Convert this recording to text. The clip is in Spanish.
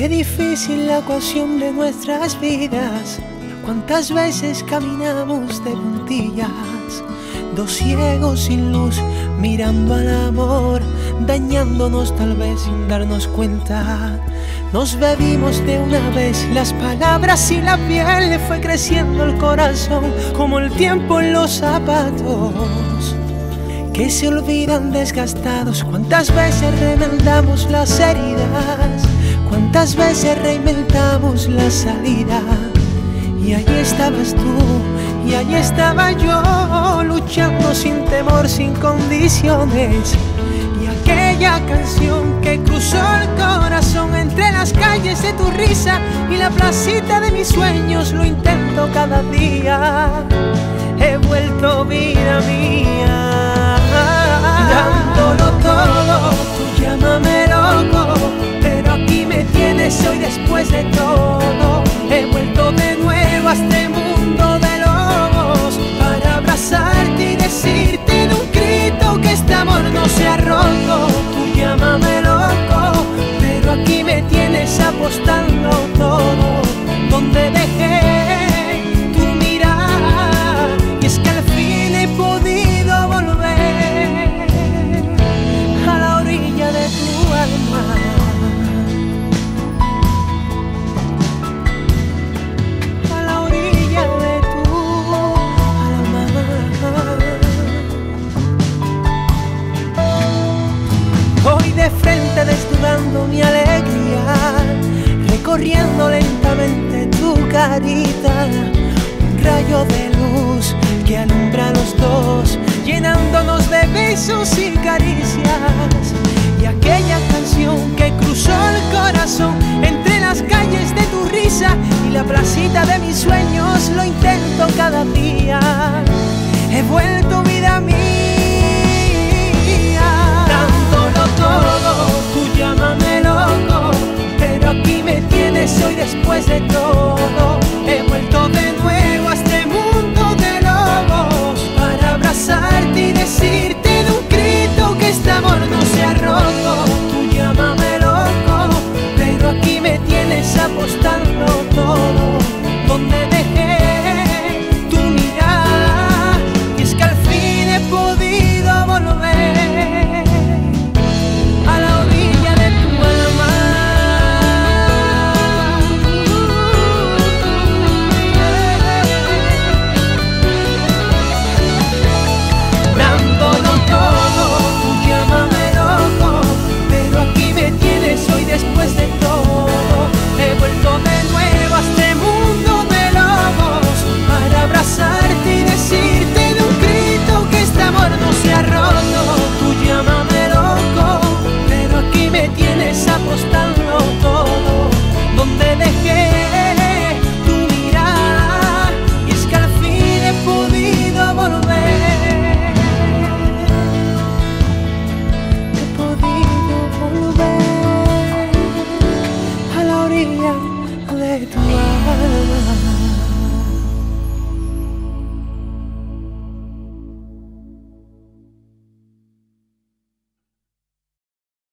Qué difícil la ecuación de nuestras vidas. Cuántas veces caminamos de puntillas, dos ciegos sin luz, mirando al amor, dañándonos tal vez sin darnos cuenta. Nos bebimos de una vez las palabras y la piel le fue creciendo el corazón como el tiempo en los zapatos que se olvidan desgastados. Cuántas veces remendamos las heridas, cuántas veces reinventamos la salida. Y allí estabas tú, y allí estaba yo, luchando sin temor, sin condiciones. Y aquella canción que cruzó el corazón entre las calles de tu risa y la placita de mis sueños, lo intento cada día. He vuelto vida mía, de nuevo a este mundo de lobos para abrazarte y decirte de un grito que este amor no se ha recorriendo lentamente tu carita, un rayo de luz que alumbra a los dos, llenándonos de besos y caricias. Y aquella canción que cruzó el corazón entre las calles de tu risa y la placita de mis sueños, lo intento cada día. He vuelto mía